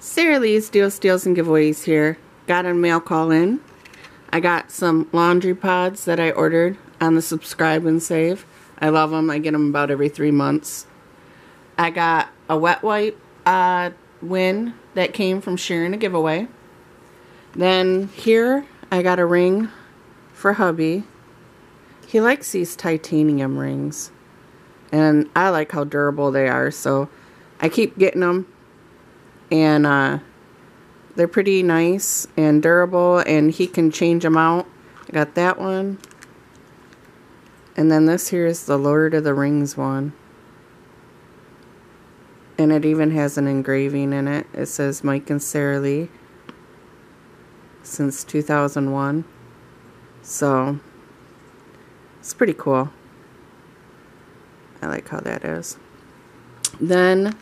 Sara Lee's Deal Steals and Giveaways here. Got a mail call in. I got some laundry pods that I ordered on the subscribe and save. I love them. I get them about every three months. I got a wet wipe uh, win that came from sharing a giveaway. Then here I got a ring for hubby. He likes these titanium rings. And I like how durable they are. So I keep getting them and uh, they're pretty nice and durable and he can change them out. I got that one. And then this here is the Lord of the Rings one. And it even has an engraving in it. It says Mike and Sara Lee since 2001 so it's pretty cool. I like how that is. Then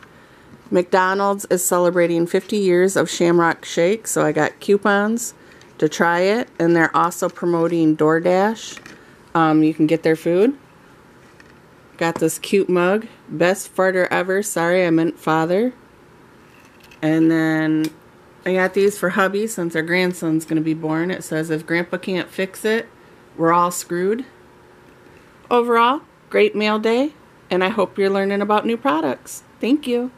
McDonald's is celebrating 50 years of Shamrock Shake, so I got coupons to try it, and they're also promoting DoorDash. Um, you can get their food. Got this cute mug, best farter ever. Sorry, I meant father. And then I got these for hubby since our grandson's going to be born. It says, if grandpa can't fix it, we're all screwed. Overall, great mail day, and I hope you're learning about new products. Thank you.